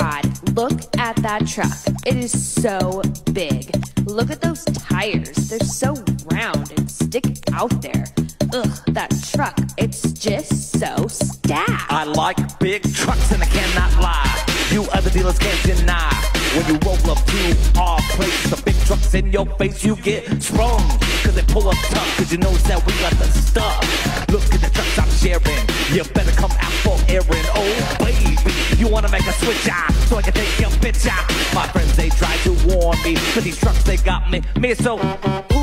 God, look at that truck. It is so big. Look at those tires. They're so round and stick out there. Ugh, that truck. It's just so stacked. I like big trucks and I cannot lie. You other dealers can't deny. When you roll up to our place, the big trucks in your face, you get sprung. Cause they pull up tough, cause you know that we got the stuff. Look at the trucks I'm sharing. You better come out for airing. Oh, you wanna make a switch ah, so I can take your bitch out. My friends, they try to warn me, but these trucks, they got me. Me, so.